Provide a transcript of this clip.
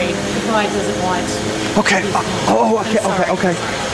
sorry. The bride doesn't want. Okay. Uh, oh, okay, okay, okay.